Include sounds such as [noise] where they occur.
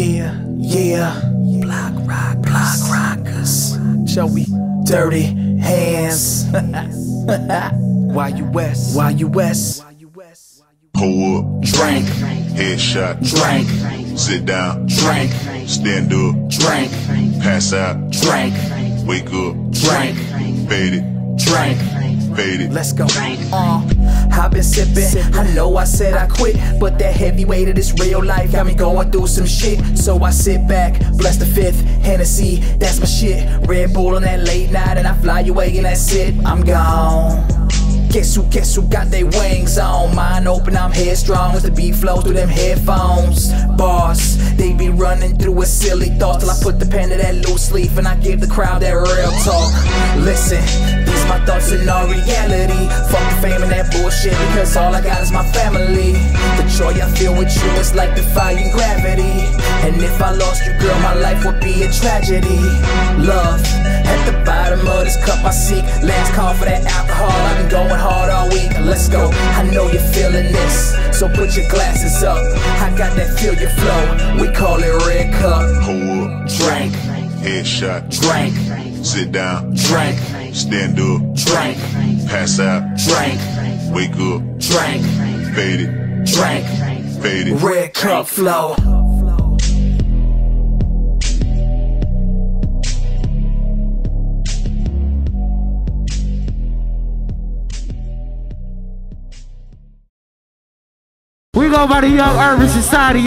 Yeah, yeah. Block rock, block rockers. Shall we? Dirty hands. [laughs] Y.U.S.? Why you west? Pull up, Drink, headshot, drink, sit down, drink, stand up, drink, pass out, drink, wake up, drink, fade it, drink. Fade it. Let's go. Uh, I've been sipping. I know I said I quit, but that heavy weight of this real life got me going through some shit. So I sit back, bless the fifth, Hennessy, that's my shit. Red Bull on that late night, and I fly away, and that's it. I'm gone. Guess who, guess who got their wings on? Mine open, I'm headstrong as the beat flows through them headphones. Boss, they be running through a silly thought till I put the pen to that loose leaf and I give the crowd that real talk. Listen, my thoughts in all reality. Fuck fame and that bullshit because all I got is my family. The joy I feel with you is like defying gravity. And if I lost you, girl, my life would be a tragedy. Love, at the bottom of this cup I seek. Last call for that alcohol. I've been going hard all week. Let's go. I know you're feeling this, so put your glasses up. I got that feel your flow. We call it headshot, drink, sit down, drink, stand up, drink, pass out, drink, wake up, drink, fade it, drink. fade it. Red cup flow. We go by the Young Urban Society.